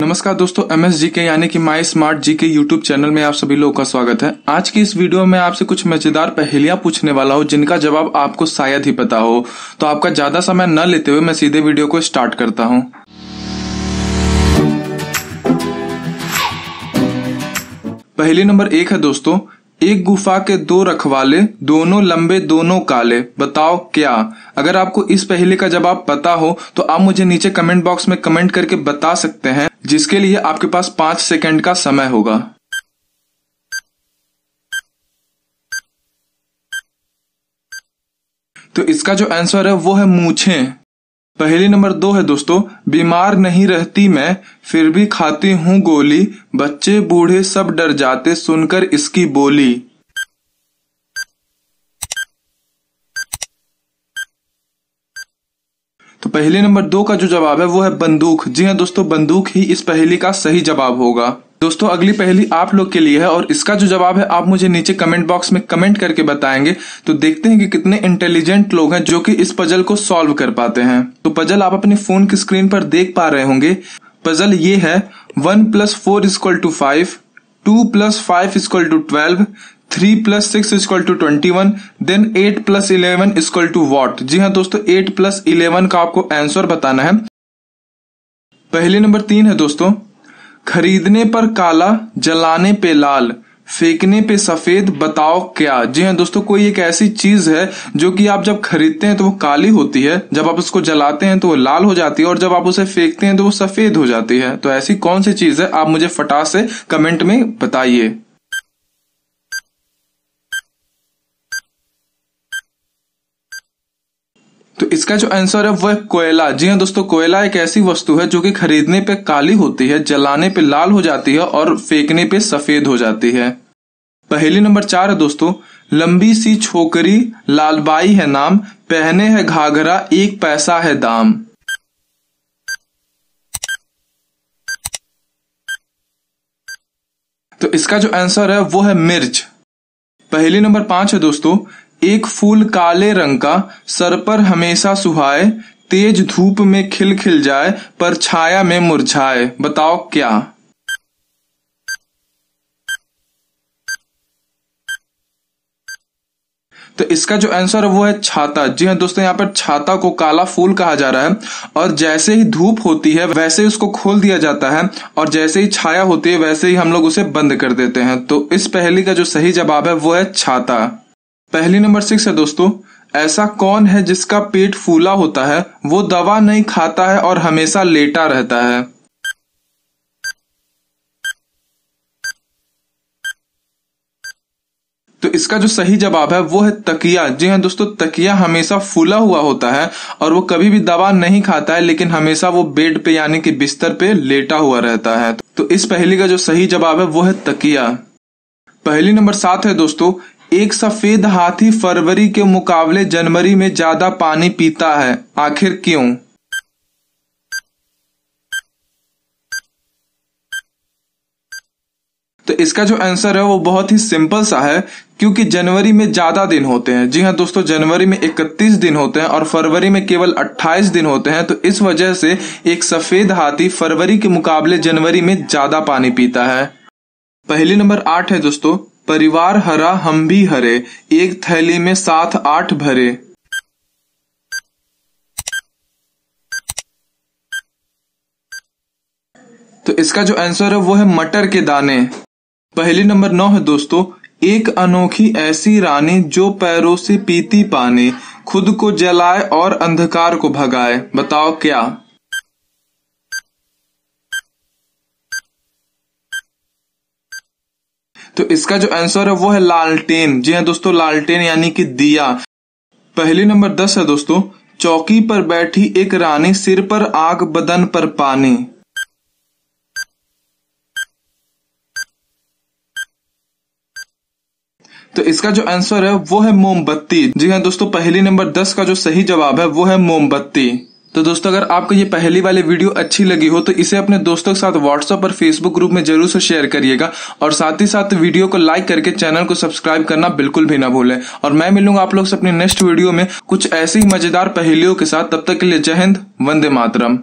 नमस्कार दोस्तों M S G के यानी कि माई स्मार्ट जी के यूट्यूब चैनल में आप सभी लोगों का स्वागत है। आज की इस वीडियो में आपसे कुछ मज़ेदार पहेलियाँ पूछने वाला हूँ, जिनका जवाब आपको शायद ही पता हो। तो आपका ज़्यादा समय न लेते हुए मैं सीधे वीडियो को स्टार्ट करता हूँ। पहली नंबर एक है दोस्तों एक गुफा के दो रखवाले, दोनों लंबे, दोनों काले। बताओ क्या? अगर आपको इस पहले का जवाब पता हो तो आप मुझे नीचे कमेंट बॉक्स में कमेंट करके बता सकते हैं, जिसके लिए आपके पास पाँच सेकंड का समय होगा। तो इसका जो आंसर है, वो है मूछे। पहली नंबर दो है दोस्तों, बीमार नहीं रहती मैं, फिर भी खाती हूँ गोली, बच्चे बूढ़े सब डर जाते सुनकर इसकी बोली। तो पहले नंबर दो का जो जवाब है वो है बंदूक। जी हाँ दोस्तों, बंदूक ही इस पहेली का सही जवाब होगा। दोस्तों, अगली पहली आप लोग के लिए है और इसका जो जवाब है, आप मुझे नीचे कमेंट बॉक्स में कमेंट करके बताएँगे। तो देखते हैं कि कितने इंटेलिजेंट लोग हैं जो कि इस पजल को सॉल्व कर पाते हैं। तो पजल आप अपने फ़ोन की स्क्रीन पर देख पा रहे होंगे। पजल ये है one plus four is equal to five two plus five is equal to twelve three plus six is equal to twenty one then eight plus eleven is equal to what जी हाँ दोस्तों eight plus eleven का आपको answer बताना है। पहले number तीन है दोस्तों। खरीदने पर काला, जलाने पे लाल, फेंकने पे सफ़ेद, बताओ क्या? जी हाँ दोस्तों, कोई एक ऐसी चीज़ है जो कि आप जब खरीदते हैं तो वो काली होती है, जब आप उसको जलाते हैं तो वो लाल हो जाती है, और जब आप उसे फेंकते हैं तो वो सफ़ेद हो जाती है। तो ऐसी कौन सी चीज़ है? आप मुझे फटा से कमेंट में बताइए। तो इसका जो आंसर है वो है कोयला। जी हाँ दोस्तों, कोयला एक ऐसी वस्तु है जो कि खरीदने पे काली होती है, जलाने पे लाल हो जाती है और फेंकने पे सफ़ेद हो जाती है। पहली नंबर चार है दोस्तों, लंबी सी छोकरी, लालबाई है नाम, पहने है घाघरा, एक पैसा है दाम। तो इसका जो आंसर है वो है मिर्च। पहली नंबर पाँच है दोस्तों एक फूल काले रंग का, सर पर हमेशा सुहाए, तेज धूप में खिल खिल जाए, पर छाया में मुरझाए। बताओ क्या? तो इसका जो आंसर है वो है छाता। जी हाँ दोस्तों, यहाँ पर छाता को काला फूल कहा जा रहा है, और जैसे ही धूप होती है, वैसे ही उसको खोल दिया जाता है, और जैसे ही छाया होती है, वैसे ही हम लोग उसे बंद कर देते हैं। तो इस पहली का जो सही जवाब है वो है छाता। पहली नंबर सिक्स है दोस्तों। ऐसा कौन है जिसका पेट फूला होता है? वो दवा नहीं खाता है और हमेशा लेटा रहता है। तो इसका जो सही जवाब है, वो है तकिया। जी हाँ दोस्तों, तकिया हमेशा फूला हुआ होता है और वो कभी भी दवा नहीं खाता है, लेकिन हमेशा वो बेड पे, यानी कि बिस्तर पे लेटा हुआ रहता है। तो इस पहली का जो सही जवाब है, वो है तकिया। पहली नंबर सात है दोस्तों। एक सफ़ेद हाथी फरवरी के मुकाबले जनवरी में ज़्यादा पानी पीता है। आखिर क्यों? तो इसका जो आंसर है वो बहुत ही सिंपल सा है, क्योंकि जनवरी में ज़्यादा दिन होते हैं। जी हाँ दोस्तों, जनवरी में 31 दिन होते हैं और फरवरी में केवल 28 दिन होते हैं तो इस वजह से एक सफ़ेद हाथी फरवरी के मुकाबले जनवरी में ज़्यादा पानी पीता है। पहली नंबर आठ है दोस्तों। परिवार हरा, हम भी हरे, एक थैली में सात आठ भरे। तो इसका जो आंसर है, वो है मटर के दाने। पहली नंबर नौ है दोस्तों, एक अनोखी ऐसी रानी जो पैरों से पीती पानी, खुद को जलाए और अंधकार को भगाए। बताओ क्या? तो इसका जो आंसर है वो है लालटेन। जी हाँ दोस्तों, लालटेन यानी कि दिया। पहली नंबर दस है दोस्तों, चौकी पर बैठी एक रानी, सिर पर आग, बदन पर पानी। तो इसका जो आंसर है वो है मोमबत्ती। जी हाँ दोस्तों, पहली नंबर दस का जो सही जवाब है वो है मोमबत्ती। तो दोस्तों, अगर आपको ये पहली वाली वीडियो अच्छी लगी हो तो इसे अपने दोस्तों के साथ व्हाट्सअप और फेसबुक ग्रुप में ज़रूर से शेयर करिएगा। और साथ ही साथ वीडियो को लाइक करके चैनल को सब्सक्राइब करना बिल्कुल भी ना भूलें। और मैं मिलूँगा आप लोग से अपने नेक्स्ट वीडियो में कुछ ऐसी ही मज़ेदार पहेलियों के साथ। तब तक के लिए जय हिंद, वंदे मातरम।